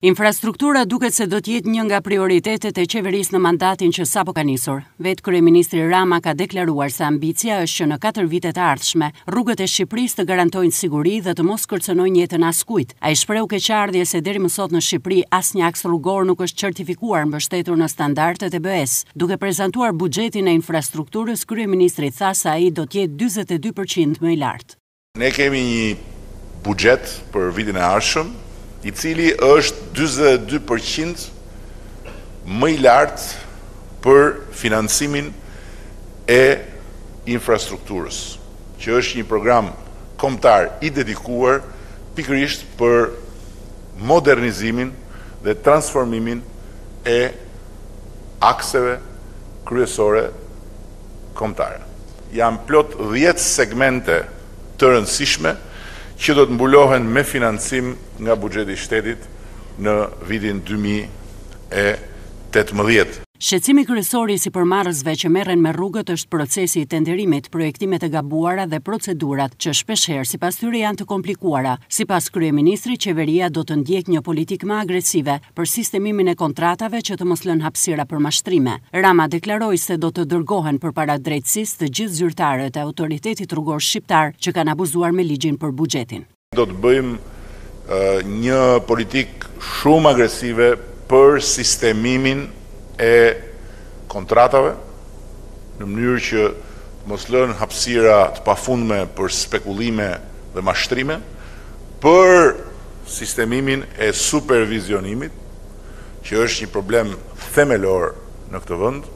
Infrastruktura duket se do të jetë një nga prioritetet e qeverisë në mandatin që sapo ka nisur. Vetë kryeministri Rama ka deklaruar se ambicia është që në katër vitet e ardhshme, rrugët e Shqipërisë të garantojnë siguri dhe të mos kërcënojnë jetën e askujt. Ai shprehu keqardhje se deri më sot në Shqipëri asnjë aks rrugor nuk është certifikuar mbështetur në standardet e BE-së. Duke prezantuar buxhetin e infrastrukturës, kryeministri tha se ai do të jetë dyzet e dy për qind më i lartë. Ne kemi një buxhet për vitin e ardhshëm, i cili është njëzet e dy për qind më i lartë për financimin e infrastrukturës, që është një program kombëtar i dedikuar pikërisht për modernizimin dhe transformimin e akseve kryesore Kombëtare. Janë plot dhjetë segmente të rëndësishme që do të mbulohen me financim nga buxheti i shtetit në vitin dy mijë e tetëmbëdhjetë. Shqetësimi kryesor i sipërmarrësve që merren me rrugët është procesi i tenderimit, projektimet e gabuara dhe procedurat që shpeshherë sipas tyre janë të komplikuara. Sipas kryeministrit, qeveria do të ndjekë një politikë më agresive, për sistemimin e kontratave që të mos lënë hapësira për mashtrime. Rama deklaroi se do të dërgohen përpara drejtësisë të gjithë zyrtarët e Autoritetit Rrugor Shqiptar që kanë abuzuar me ligjin për buxhetin. Do të bëjmë një politikë shumë agresive për sistemimin e kontratave, në mënyrë që të mos lënë hapësira të pafundme për spekulime dhe mashtrime. Për sistemimin e supervizionimit, që është një problem themelor në këtë vend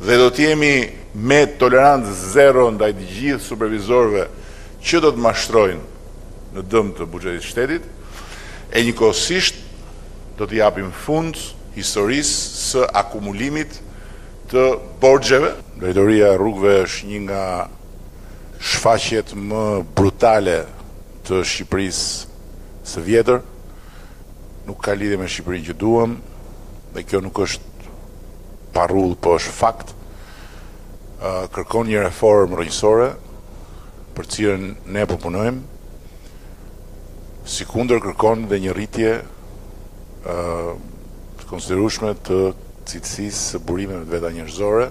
dhe do të jemi me tolerancë zero ndaj të gjithë supervizorëve që do të mashtrojnë në dëm të buxhetit të shtetit e njëkohësisht do t'i japim fund historisë së akumulimit të borxheve. Drejtoria e Rrugëve është një nga shfaqjet më brutale të Shqipërisë së vjetër nuk ka lidhje me Shqipërinë që duam dhe kjo nuk është parullë po është fakt kërkon një reformë rrënjësore për të cilën ne po punojmë sikundër kërkon dhe një rritje të konsiderueshme të cilësisë së burimeve të veta njerëzore.